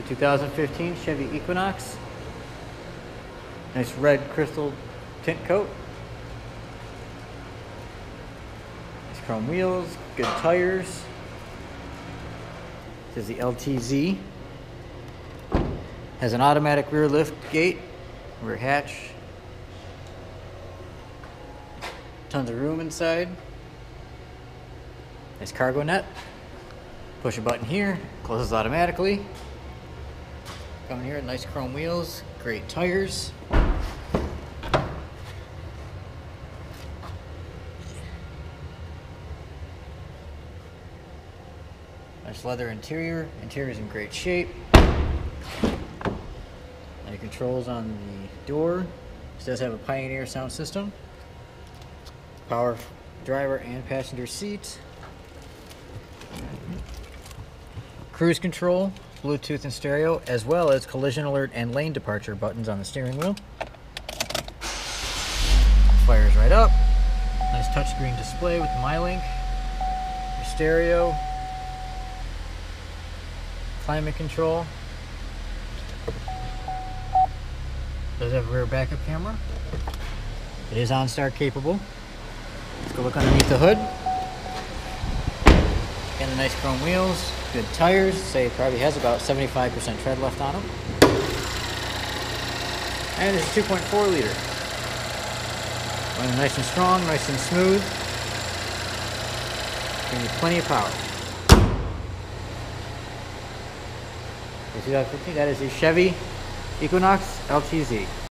The 2015 Chevy Equinox. Nice red crystal tint coat. Nice chrome wheels, good tires. This is the LTZ. Has an automatic rear lift gate, rear hatch. Tons of room inside. Nice cargo net. Push a button here, closes automatically. Coming here, nice chrome wheels, great tires. Nice leather interior. Interior is in great shape. Controls on the door. This does have a Pioneer sound system. Power driver and passenger seat. Cruise control, Bluetooth and stereo, as well as collision alert and lane departure buttons on the steering wheel. Fires right up. Nice touchscreen display with MyLink. Your stereo. Climate control. Does have a rear backup camera. It is OnStar capable. Let's go look underneath the hood. Again, the nice chrome wheels, good tires. Say it probably has about 75% tread left on them. And it's a 2.4 liter. Running nice and strong, nice and smooth. Giving you plenty of power. You The 2015, that is a Chevy Equinox LTZ.